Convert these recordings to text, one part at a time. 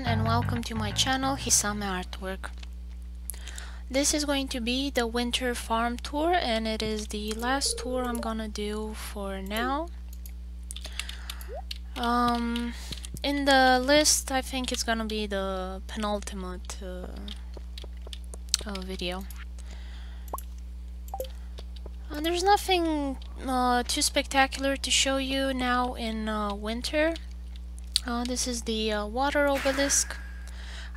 everyone and welcome to my channel Hisame Artwork. This is going to be the winter farm tour and it is the last tour I'm gonna do for now. Um, in the list I think it's gonna be the penultimate uh, uh, video. Uh, there's nothing uh, too spectacular to show you now in uh, winter. Uh, this is the uh, water obelisk.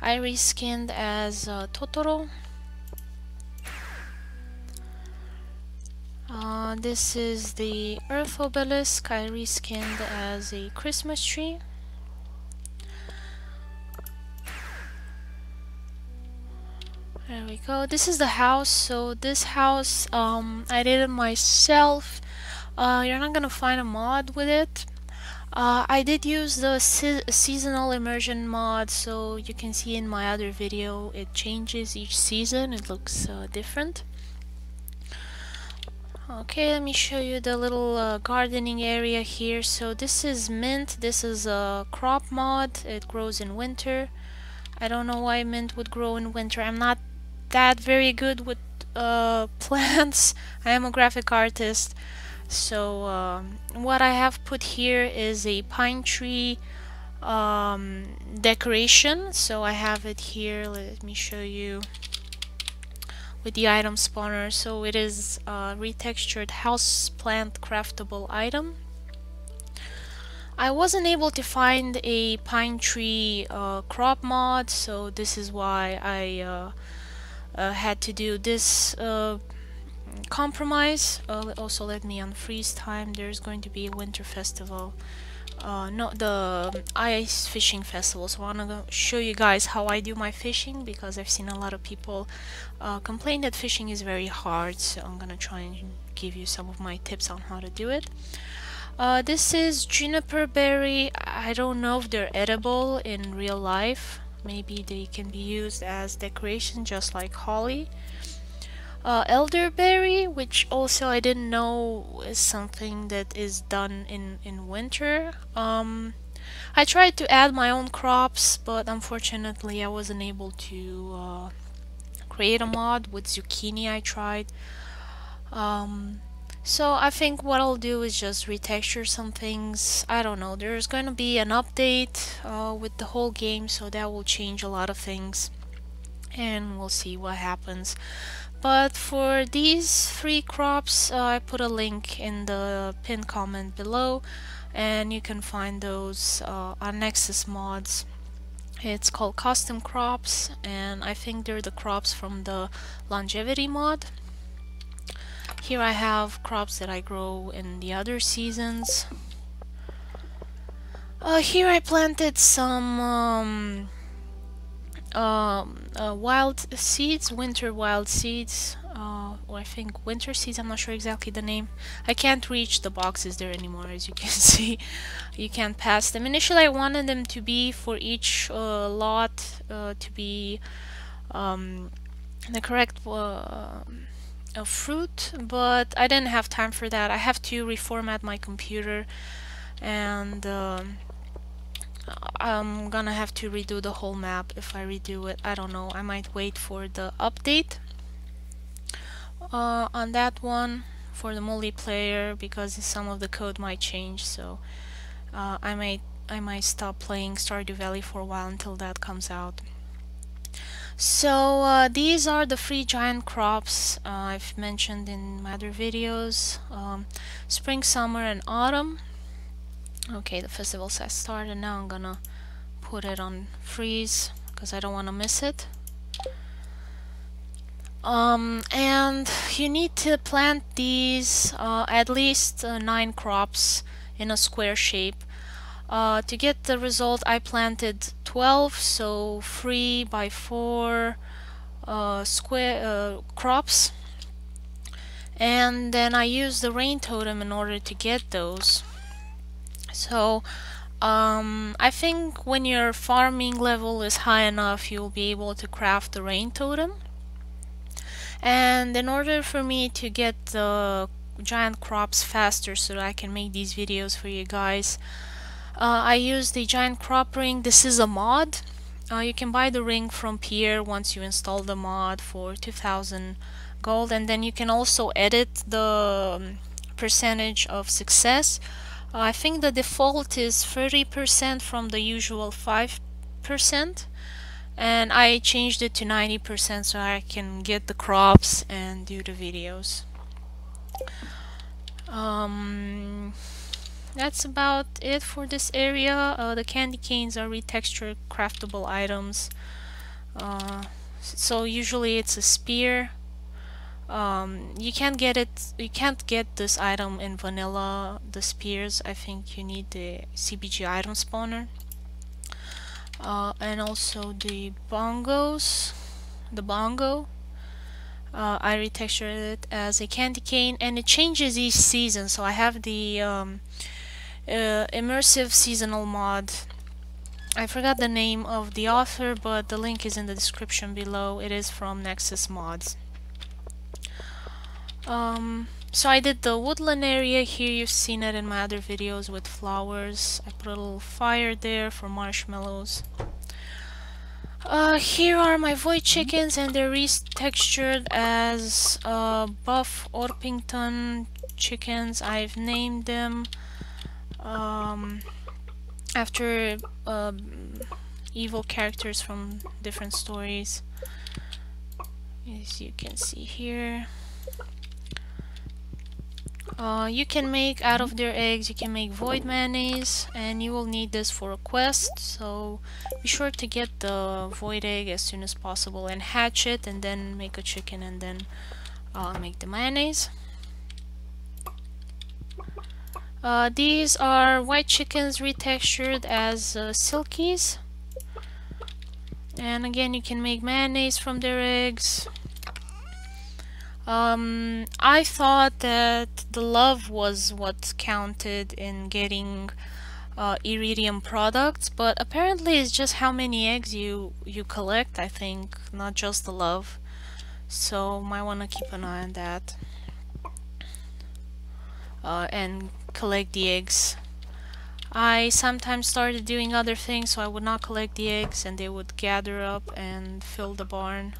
I reskinned as uh, Totoro. Uh, this is the earth obelisk. I reskinned as a Christmas tree. There we go. This is the house. So this house, um, I did it myself. Uh, you're not gonna find a mod with it. Uh, I did use the se seasonal immersion mod so you can see in my other video it changes each season it looks uh, different. Okay let me show you the little uh, gardening area here. So this is mint this is a crop mod it grows in winter. I don't know why mint would grow in winter. I'm not that very good with uh, plants. I am a graphic artist so um, what I have put here is a pine tree um, decoration. So I have it here let me show you with the item spawner. So it is a retextured house plant craftable item. I wasn't able to find a pine tree uh, crop mod so this is why I uh, uh, had to do this uh, compromise uh, also let me unfreeze time. There's going to be a winter festival uh, not the ice fishing festival. So I want to show you guys how I do my fishing because I've seen a lot of people uh, complain that fishing is very hard. So I'm gonna try and give you some of my tips on how to do it. Uh, this is juniper berry. I don't know if they're edible in real life. Maybe they can be used as decoration just like holly uh, elderberry, which also I didn't know is something that is done in, in winter. Um, I tried to add my own crops, but unfortunately I wasn't able to uh, create a mod with zucchini I tried. Um, so I think what I'll do is just retexture some things. I don't know, there's going to be an update uh, with the whole game, so that will change a lot of things. And we'll see what happens. But for these three crops, uh, I put a link in the pinned comment below and you can find those uh, on Nexus mods. It's called custom crops and I think they're the crops from the longevity mod. Here I have crops that I grow in the other seasons. Uh, here I planted some um, um, uh, wild seeds, winter wild seeds, uh, or I think winter seeds, I'm not sure exactly the name. I can't reach the boxes there anymore, as you can see. You can't pass them. Initially I wanted them to be for each uh, lot uh, to be um, the correct uh, fruit, but I didn't have time for that. I have to reformat my computer and um, I'm gonna have to redo the whole map if I redo it. I don't know. I might wait for the update uh, on that one for the multiplayer because some of the code might change. So uh, I might I might stop playing Stardew Valley for a while until that comes out. So uh, these are the free giant crops uh, I've mentioned in my other videos. Um, spring, summer, and autumn. Okay, the festival has started now. I'm gonna put it on freeze because I don't want to miss it. Um, and you need to plant these uh, at least uh, nine crops in a square shape. Uh, to get the result, I planted 12, so 3 by 4 uh, square uh, crops. And then I used the rain totem in order to get those. So um, I think when your farming level is high enough you'll be able to craft the rain totem. And in order for me to get the giant crops faster so that I can make these videos for you guys, uh, I use the giant crop ring. This is a mod. uh, you can buy the ring from Pierre once you install the mod for 2000 gold and then you can also edit the um, percentage of success I think the default is 30% from the usual 5% and I changed it to 90% so I can get the crops and do the videos. Um, that's about it for this area. Uh, the candy canes are retextured craftable items. Uh, so usually it's a spear um, you can't get it you can't get this item in vanilla the spears. I think you need the CJB item spawner. Uh, and also the bongos the bongo. Uh, I retextured it as a candy cane and it changes each season. So I have the um, uh, immersive seasonal mod. I forgot the name of the author but the link is in the description below. It is from Nexus Mods um, so I did the woodland area here, you've seen it in my other videos with flowers. I put a little fire there for marshmallows. Uh, here are my void chickens and they're retextured as uh, buff Orpington chickens. I've named them um, after uh, evil characters from different stories. As you can see here. Uh, you can make out of their eggs, you can make void mayonnaise and you will need this for a quest. So be sure to get the void egg as soon as possible and hatch it and then make a chicken and then uh, make the mayonnaise. Uh, these are white chickens retextured as uh, silkies. And again you can make mayonnaise from their eggs um, I thought that the love was what counted in getting uh, iridium products, but apparently it's just how many eggs you you collect. I think not just the love, so might want to keep an eye on that uh, and collect the eggs. I sometimes started doing other things, so I would not collect the eggs, and they would gather up and fill the barn.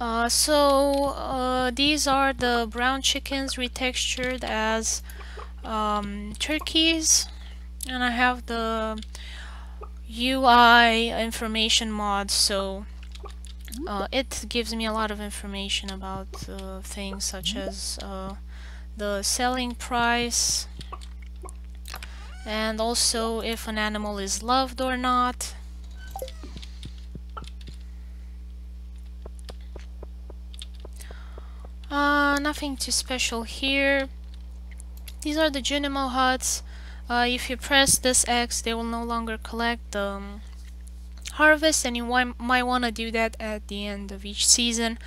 Uh, so uh, these are the brown chickens retextured as um, turkeys. And I have the UI information mod so uh, it gives me a lot of information about uh, things such as uh, the selling price and also if an animal is loved or not Uh, nothing too special here. These are the Junimo huts. Uh, if you press this X, they will no longer collect the um, harvest and you might want to do that at the end of each season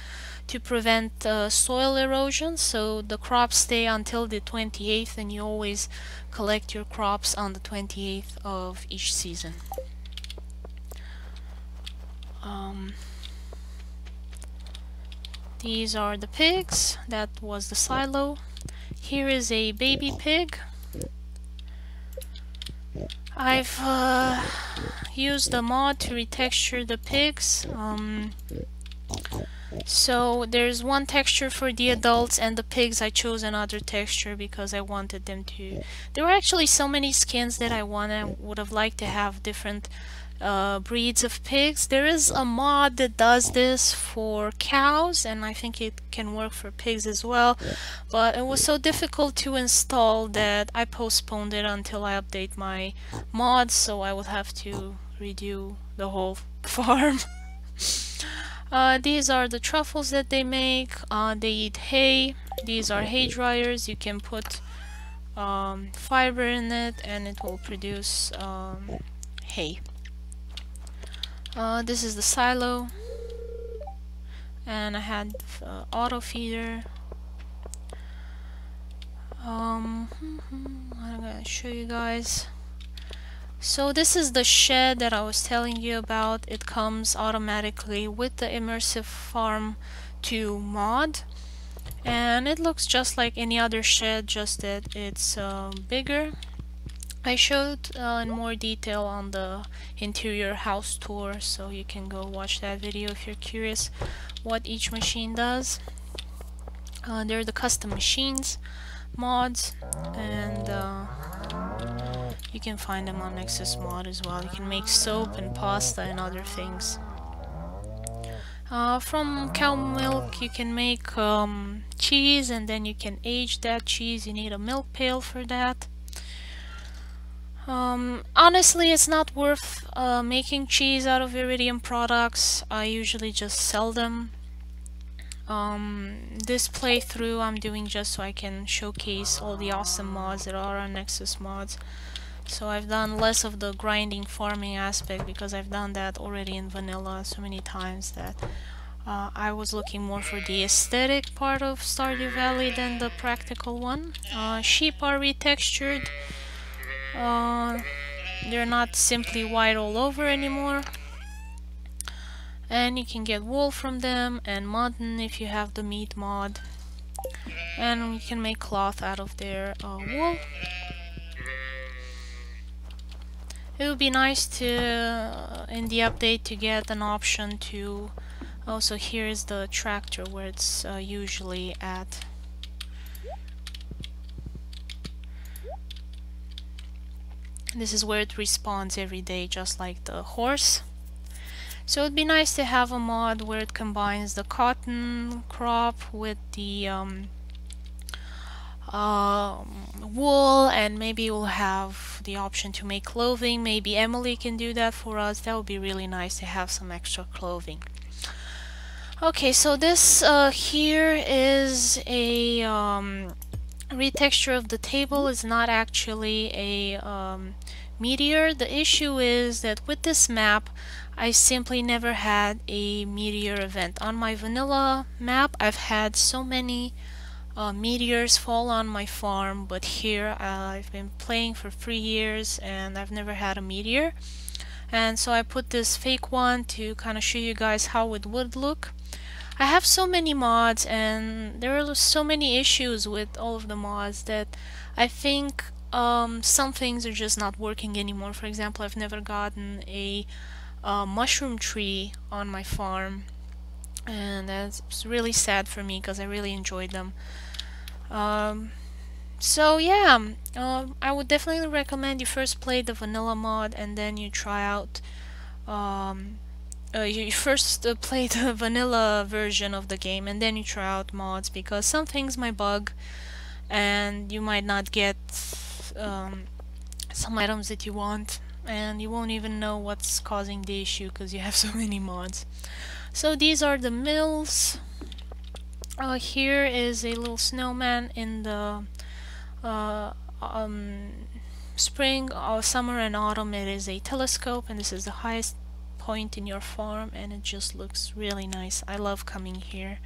to prevent uh, soil erosion so the crops stay until the 28th and you always collect your crops on the 28th of each season. Um, these are the pigs. That was the silo. Here is a baby pig. I've uh, used the mod to retexture the pigs. Um, so there's one texture for the adults and the pigs I chose another texture because I wanted them to... There were actually so many skins that I wanted, would have liked to have different uh, breeds of pigs. There is a mod that does this for cows and I think it can work for pigs as well but it was so difficult to install that I postponed it until I update my mods so I would have to redo the whole farm. uh, these are the truffles that they make. Uh, they eat hay. These are hay dryers. You can put um, fiber in it and it will produce um, hay. Uh, this is the silo. And I had uh, auto feeder. Um, I'm gonna show you guys. So this is the shed that I was telling you about. It comes automatically with the immersive farm 2 mod. And it looks just like any other shed just that it's uh, bigger I showed uh, in more detail on the interior house tour so you can go watch that video if you're curious what each machine does. Uh, they're the custom machines mods and uh, you can find them on Nexus Mod as well. You can make soap and pasta and other things. Uh, from cow milk you can make um, cheese and then you can age that cheese. You need a milk pail for that. Um, honestly, it's not worth uh, making cheese out of Iridium products. I usually just sell them. Um, this playthrough I'm doing just so I can showcase all the awesome mods that are on Nexus Mods. So I've done less of the grinding farming aspect because I've done that already in vanilla so many times that uh, I was looking more for the aesthetic part of Stardew Valley than the practical one. Uh, sheep are retextured. Uh, they're not simply white all over anymore. And you can get wool from them and mutton if you have the meat mod. And you can make cloth out of their uh, wool. It would be nice to, uh, in the update, to get an option to... Also, here is the tractor where it's uh, usually at. This is where it responds every day, just like the horse. So it'd be nice to have a mod where it combines the cotton crop with the um, um, wool and maybe we'll have the option to make clothing. Maybe Emily can do that for us. That would be really nice to have some extra clothing. Okay so this uh, here is a um, retexture of the table is not actually a um, meteor. The issue is that with this map I simply never had a meteor event. On my vanilla map I've had so many uh, meteors fall on my farm but here uh, I've been playing for three years and I've never had a meteor. And so I put this fake one to kind of show you guys how it would look I have so many mods and there are so many issues with all of the mods that I think um, some things are just not working anymore for example I've never gotten a uh, mushroom tree on my farm and that's really sad for me because I really enjoyed them. Um, so yeah, uh, I would definitely recommend you first play the vanilla mod and then you try out. Um, uh, you first uh, play the vanilla version of the game and then you try out mods because some things might bug and you might not get um, some items that you want and you won't even know what's causing the issue because you have so many mods. So these are the mills. Uh, here is a little snowman in the uh, um, spring, uh, summer and autumn it is a telescope and this is the highest point in your farm and it just looks really nice. I love coming here.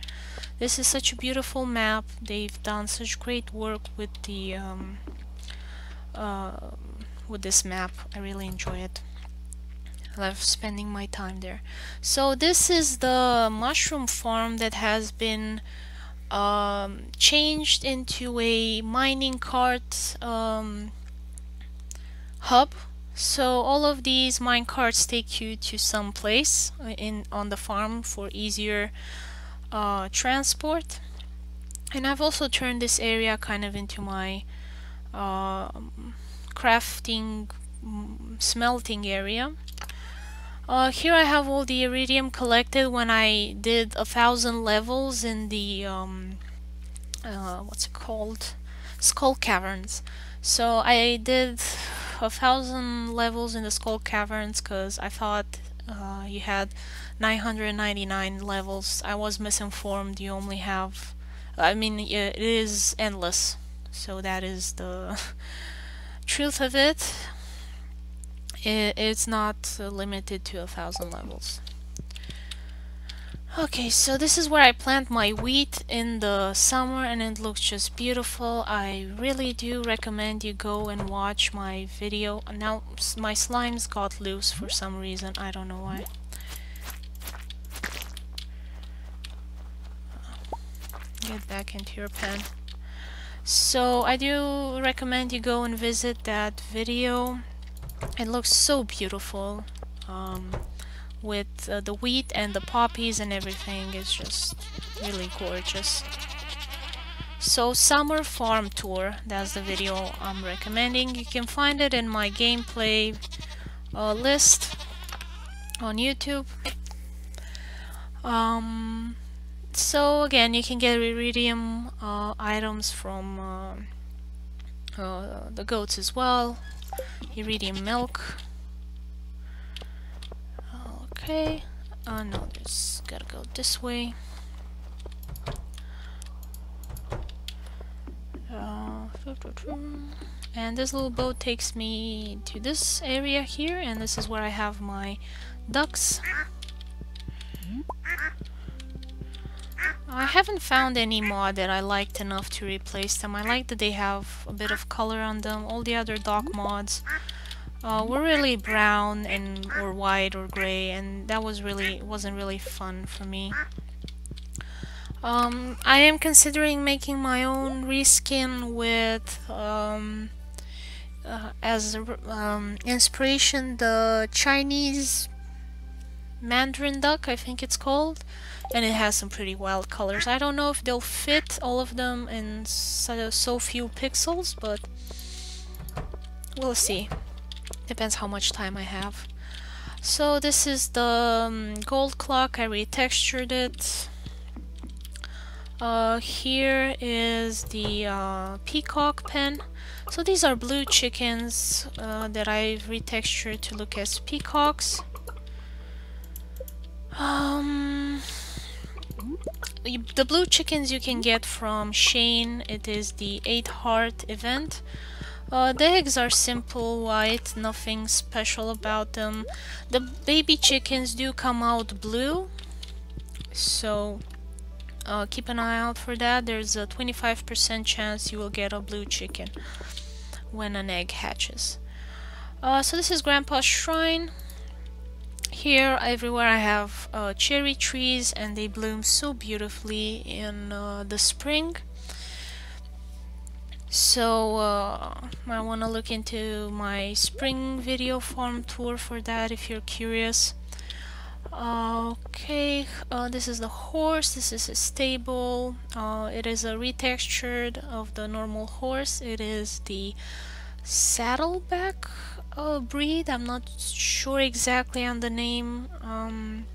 This is such a beautiful map. They've done such great work with the um, uh, with this map. I really enjoy it. I love spending my time there. So this is the mushroom farm that has been um, changed into a mining cart um, hub. So all of these mine carts take you to some place in on the farm for easier uh, transport. And I've also turned this area kind of into my uh, crafting mm, smelting area. Uh, here I have all the iridium collected when I did a thousand levels in the um, uh, what's it called? Skull caverns. So I did a thousand levels in the skull caverns because I thought uh, you had 999 levels. I was misinformed. You only have I mean it is endless. So that is the truth of it. It's not limited to a thousand levels. Okay, so this is where I plant my wheat in the summer and it looks just beautiful. I really do recommend you go and watch my video. Now my slimes got loose for some reason, I don't know why. Get back into your pen. So I do recommend you go and visit that video. It looks so beautiful um, with uh, the wheat and the poppies and everything. is just really gorgeous. So Summer Farm Tour, that's the video I'm recommending. You can find it in my gameplay uh, list on YouTube. Um, so again, you can get iridium uh, items from uh, uh, the goats as well. Iridium milk. Okay. Oh no, there's gotta go this way. Uh, and this little boat takes me to this area here, and this is where I have my ducks. I haven't found any mod that I liked enough to replace them. I like that they have a bit of color on them. All the other dock mods uh, were really brown and or white or gray and that was really wasn't really fun for me. Um, I am considering making my own reskin with um, uh, as um, inspiration the Chinese Mandarin duck I think it's called and it has some pretty wild colors. I don't know if they'll fit all of them in so, so few pixels but we'll see. Depends how much time I have. So this is the um, gold clock, I retextured it. Uh, here is the uh, peacock pen. So these are blue chickens uh, that I've retextured to look as peacocks. Um, the blue chickens you can get from Shane. It is the 8 heart event. Uh, the eggs are simple white, nothing special about them. The baby chickens do come out blue, so uh, keep an eye out for that. There's a 25% chance you will get a blue chicken when an egg hatches. Uh, so this is Grandpa's shrine. Here, everywhere I have uh, cherry trees and they bloom so beautifully in uh, the spring. So uh, I want to look into my spring video farm tour for that if you're curious. Okay, uh, this is the horse, this is a stable, uh, it is a retextured of the normal horse, it is the saddleback uh, breed, I'm not sure exactly on the name, um,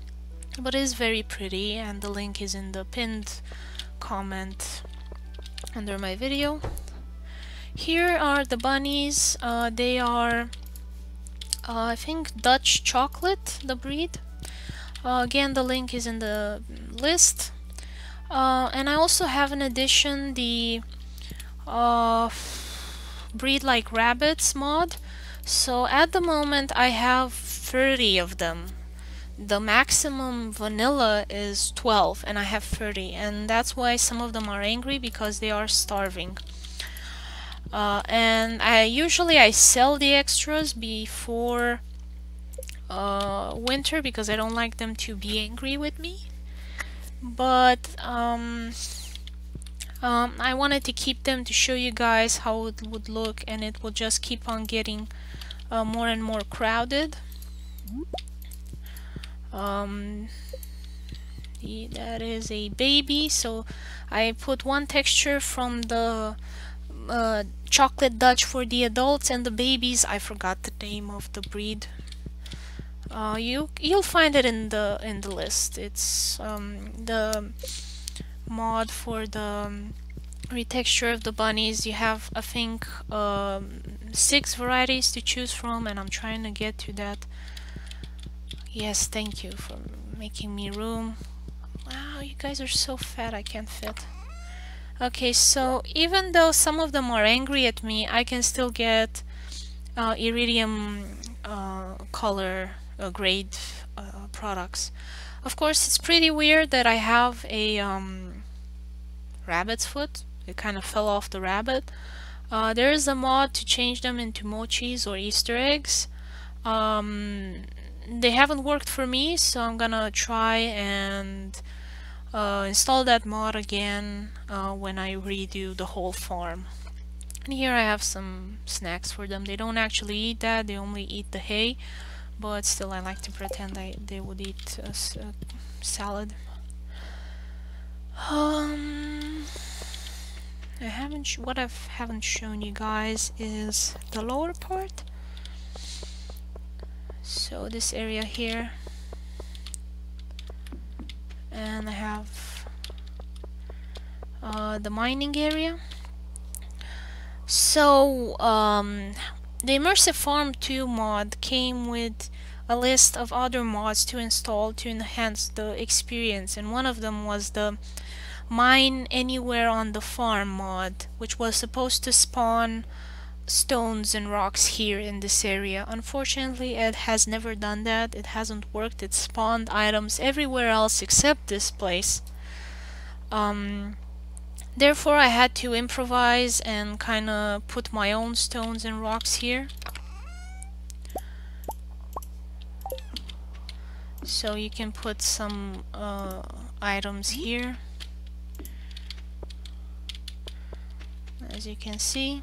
but it is very pretty and the link is in the pinned comment under my video. Here are the bunnies. Uh, they are, uh, I think, Dutch chocolate, the breed. Uh, again, the link is in the list. Uh, and I also have an addition, the uh, breed like rabbits mod. So at the moment I have 30 of them. The maximum vanilla is 12 and I have 30 and that's why some of them are angry because they are starving. Uh, and I usually I sell the extras before uh, winter because I don't like them to be angry with me. But um, um, I wanted to keep them to show you guys how it would look and it will just keep on getting uh, more and more crowded. Um, the, that is a baby. So I put one texture from the uh, chocolate Dutch for the adults and the babies. I forgot the name of the breed. Uh, you you'll find it in the in the list. It's um, the mod for the retexture of the bunnies. You have I think um, six varieties to choose from, and I'm trying to get to that. Yes, thank you for making me room. Wow, you guys are so fat. I can't fit. Okay, so even though some of them are angry at me, I can still get uh, iridium uh, color uh, grade uh, products. Of course, it's pretty weird that I have a um, rabbit's foot. It kind of fell off the rabbit. Uh, there is a mod to change them into mochis or Easter eggs. Um, they haven't worked for me, so I'm gonna try and uh, install that mod again uh, when I redo the whole farm. And here I have some snacks for them. They don't actually eat that, they only eat the hay, but still I like to pretend I, they would eat a, a salad. Um, I haven't what I haven't shown you guys is the lower part. So this area here, and I have uh, the mining area. So um, the Immersive Farm 2 mod came with a list of other mods to install to enhance the experience and one of them was the mine anywhere on the farm mod which was supposed to spawn stones and rocks here in this area. Unfortunately it has never done that, it hasn't worked, it spawned items everywhere else except this place. Um, therefore I had to improvise and kinda put my own stones and rocks here. So you can put some uh, items here. as you can see.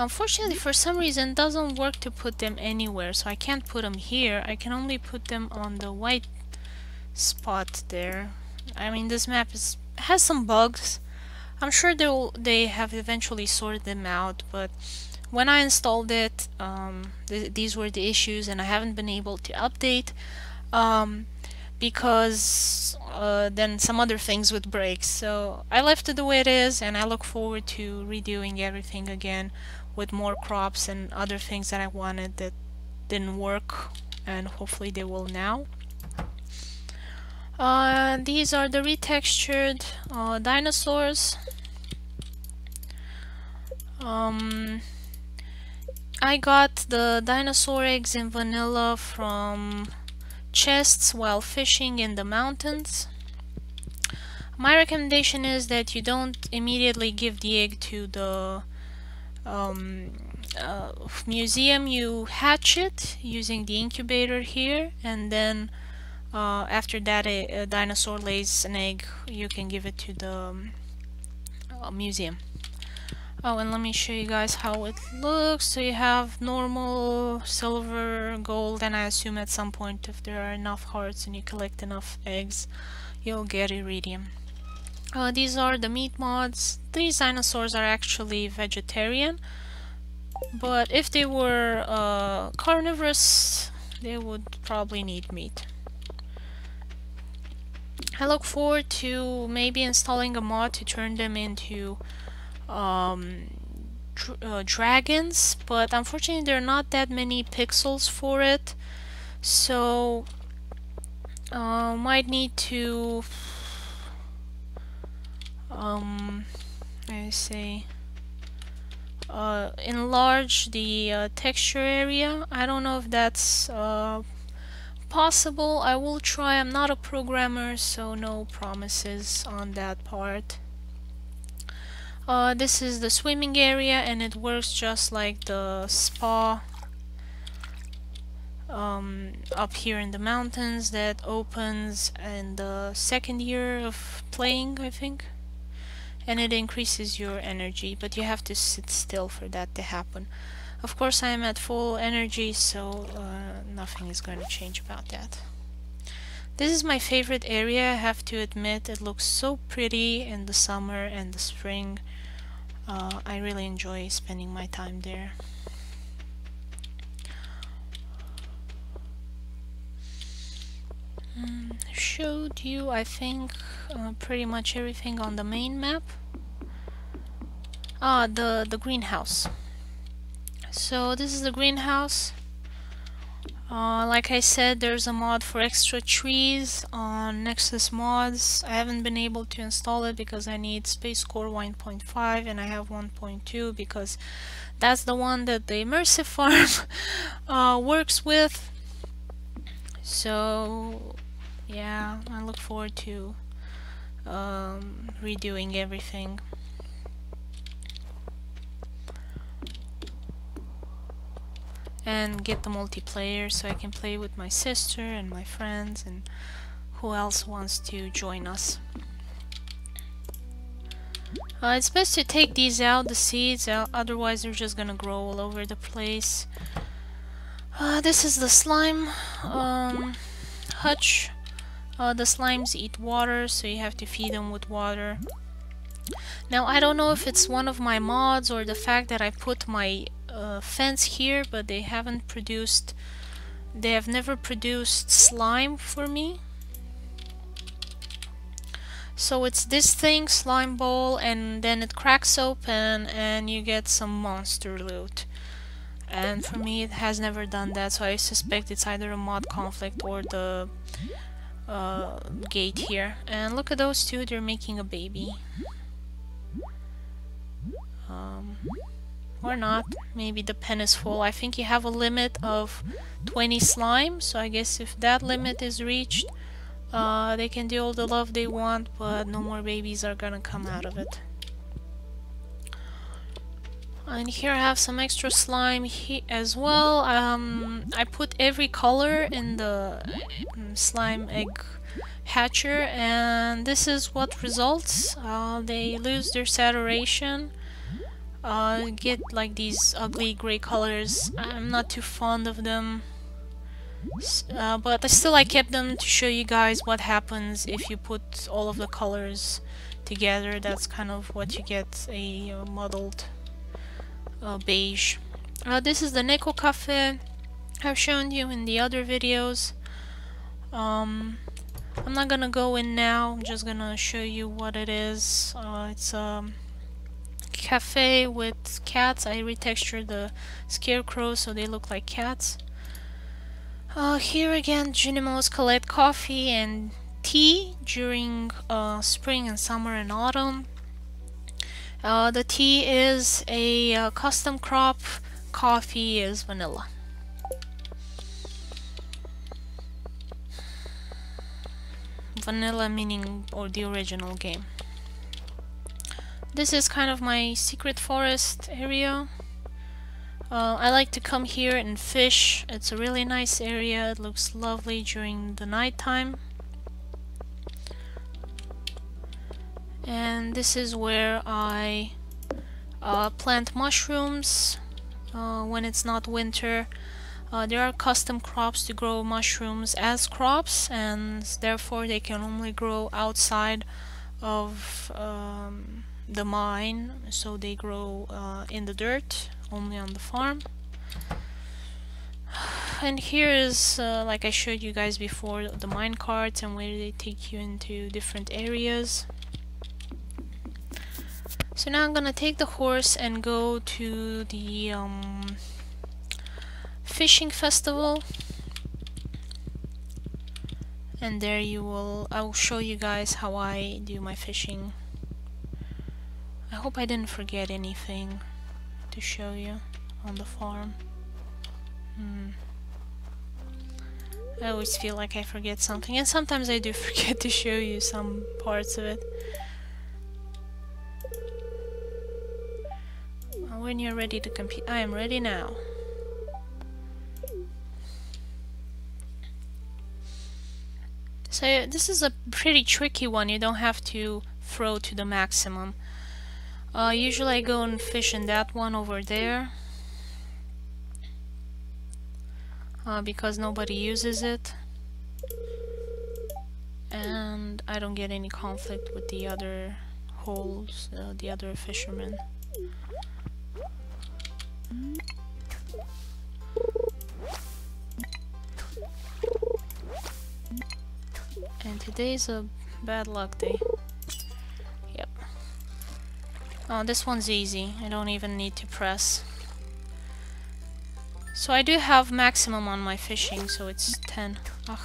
Unfortunately, for some reason, doesn't work to put them anywhere, so I can't put them here. I can only put them on the white spot there. I mean, this map is has some bugs. I'm sure they they have eventually sorted them out, but when I installed it, um, th these were the issues, and I haven't been able to update. Um, because uh, then some other things would break. So I left it the way it is and I look forward to redoing everything again with more crops and other things that I wanted that didn't work and hopefully they will now. Uh, these are the retextured uh, dinosaurs. Um, I got the dinosaur eggs in vanilla from chests while fishing in the mountains. My recommendation is that you don't immediately give the egg to the um, uh, museum. You hatch it using the incubator here and then uh, after that a, a, dinosaur lays an egg you can give it to the um, uh, museum. Oh, and let me show you guys how it looks. So you have normal, silver, gold, and I assume at some point if there are enough hearts and you collect enough eggs, you'll get iridium. Uh, these are the meat mods. These dinosaurs are actually vegetarian, but if they were uh, carnivorous, they would probably need meat. I look forward to maybe installing a mod to turn them into um, dr uh, dragons, but unfortunately there are not that many pixels for it, so uh, might need to um, I say uh, enlarge the uh, texture area. I don't know if that's uh, possible. I will try. I'm not a programmer, so no promises on that part. Uh, this is the swimming area and it works just like the spa um, up here in the mountains that opens in the second year of playing I think and it increases your energy but you have to sit still for that to happen. Of course I am at full energy so uh, nothing is going to change about that. This is my favorite area I have to admit. It looks so pretty in the summer and the spring. Uh, I really enjoy spending my time there. Mm, showed you, I think, uh, pretty much everything on the main map. Ah, the, the greenhouse. So this is the greenhouse. Uh, like I said, there's a mod for extra trees on Nexus Mods. I haven't been able to install it because I need Space Core 1.5 and I have 1.2 because that's the one that the Immersive Farm uh, works with. So, yeah, I look forward to um, redoing everything. and get the multiplayer so I can play with my sister and my friends and who else wants to join us. Uh, it's best to take these out, the seeds, uh, otherwise they're just gonna grow all over the place. Uh, this is the slime um, hutch. Uh, the slimes eat water, so you have to feed them with water. Now, I don't know if it's one of my mods or the fact that I put my uh, fence here, but they haven't produced... They have never produced slime for me. So it's this thing, slime ball, and then it cracks open and you get some monster loot. And for me it has never done that, so I suspect it's either a mod conflict or the uh, gate here. And look at those two, they're making a baby. Um, or not, maybe the pen is full. I think you have a limit of 20 slime, so I guess if that limit is reached, uh, they can do all the love they want, but no more babies are gonna come out of it. And here I have some extra slime as well. Um, I put every color in the um, slime egg hatcher and this is what results. Uh, they lose their saturation, uh, get like these ugly gray colors. I'm not too fond of them. Uh, but still I kept them to show you guys what happens if you put all of the colors together. That's kind of what you get, a uh, muddled uh, beige. Uh, this is the Neko Cafe I've shown you in the other videos. Um, I'm not gonna go in now, I'm just gonna show you what it is. Uh, it's a cafe with cats. I retextured the scarecrows so they look like cats. Uh, here again, Junimos collect coffee and tea during uh, spring and summer and autumn. Uh, the tea is a uh, custom crop, coffee is vanilla. Vanilla meaning or the original game. This is kind of my secret forest area. Uh, I like to come here and fish. It's a really nice area. It looks lovely during the night time. And this is where I uh, plant mushrooms uh, when it's not winter. Uh, there are custom crops to grow mushrooms as crops and therefore they can only grow outside of um, the mine so they grow uh, in the dirt only on the farm. And here is, uh, like I showed you guys before, the mine carts and where they take you into different areas. So now I'm gonna take the horse and go to the um, fishing festival and there you will I will show you guys how I do my fishing I hope I didn't forget anything to show you on the farm. Hmm. I always feel like I forget something, and sometimes I do forget to show you some parts of it. When you're ready to compete, I am ready now. So this is a pretty tricky one, you don't have to throw to the maximum. Uh, usually I go and fish in that one over there. Uh, because nobody uses it. And I don't get any conflict with the other holes, uh, the other fishermen. And today's a bad luck day. Yep. Oh, this one's easy. I don't even need to press. So I do have maximum on my fishing, so it's 10. Ugh.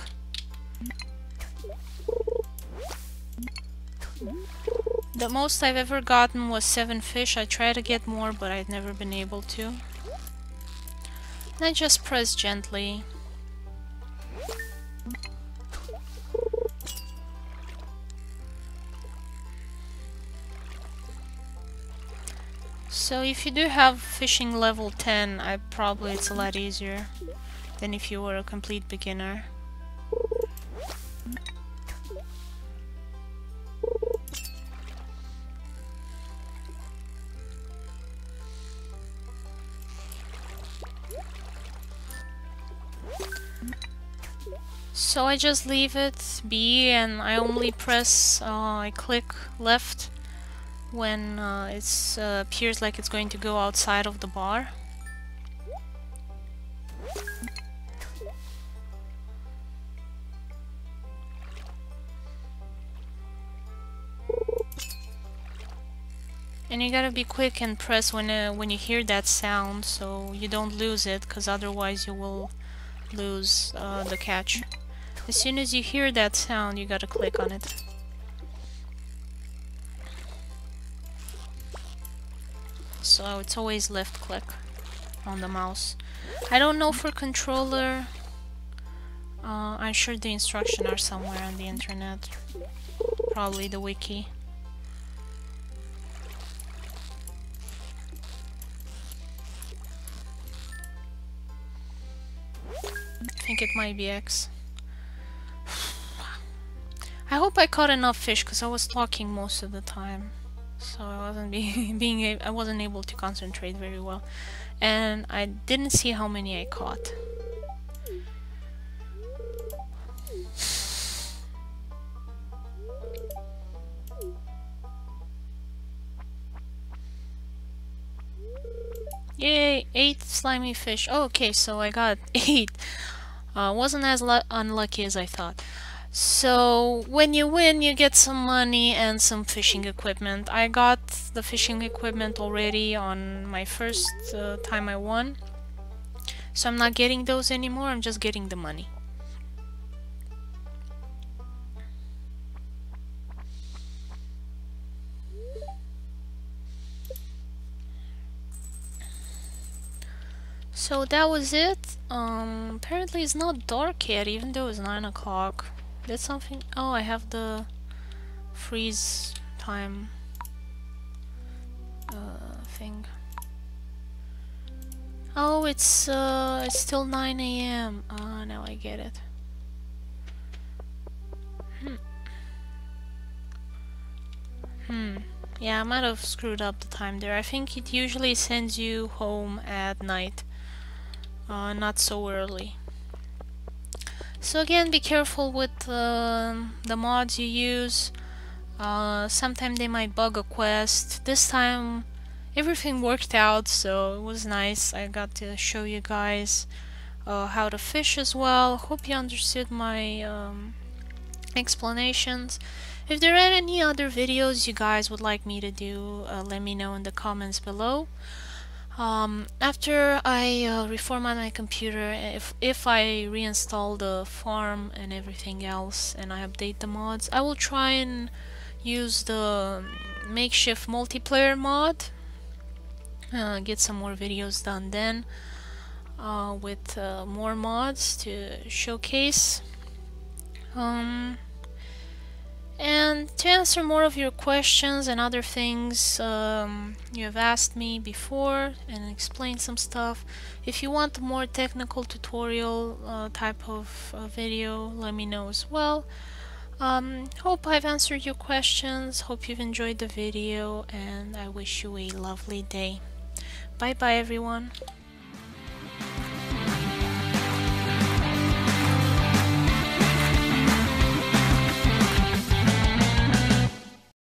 The most I've ever gotten was 7 fish. I try to get more, but I've never been able to. And I just press gently. So if you do have fishing level 10, I probably it's a lot easier than if you were a complete beginner. So I just leave it be and I only press, uh, I click left when uh, it uh, appears like it's going to go outside of the bar. And you gotta be quick and press when uh, when you hear that sound so you don't lose it because otherwise you will lose uh, the catch. As soon as you hear that sound you gotta click on it. So it's always left click on the mouse. I don't know for controller. Uh, I'm sure the instructions are somewhere on the internet. Probably the wiki. I think it might be X. I hope I caught enough fish because I was talking most of the time. So I wasn't be being I wasn't able to concentrate very well. And I didn't see how many I caught. Yay, eight slimy fish. Oh, okay, so I got eight. Uh, wasn't as unlucky as I thought. So when you win, you get some money and some fishing equipment. I got the fishing equipment already on my first uh, time I won. So I'm not getting those anymore, I'm just getting the money. So that was it. Um, apparently it's not dark yet, even though it's 9 o'clock. Did something? Oh, I have the freeze time uh, thing. Oh, it's uh, it's still 9 a.m. Ah, uh, now I get it. Hmm. Hmm. Yeah, I might have screwed up the time there. I think it usually sends you home at night uh, not so early. So again, be careful with uh, the mods you use. Uh, sometimes they might bug a quest. This time everything worked out, so it was nice. I got to show you guys uh, how to fish as well. Hope you understood my um, explanations. If there are any other videos you guys would like me to do, uh, let me know in the comments below. Um, after I uh, reformat my computer, if, if I reinstall the farm and everything else and I update the mods, I will try and use the makeshift multiplayer mod, uh, get some more videos done then uh, with uh, more mods to showcase. Um, and to answer more of your questions and other things um, you have asked me before and explain some stuff, if you want a more technical tutorial uh, type of uh, video, let me know as well. Um, hope I've answered your questions, hope you've enjoyed the video, and I wish you a lovely day. Bye bye everyone.